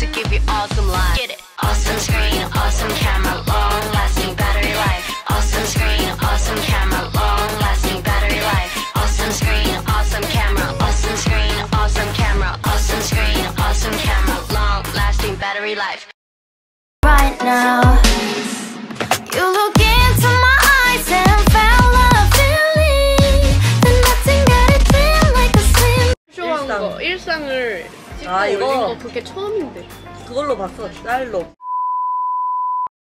to give you awesome life. Get it? Awesome screen, awesome camera, long lasting battery life. Awesome screen, awesome camera, long lasting battery life. Awesome screen, awesome camera, awesome screen, awesome camera, awesome screen, awesome camera, long lasting battery life. right now. 일상. 거 일상을 찍고 아, 이거? 올린 거 그게 처음인데 그걸로 봤어 짤로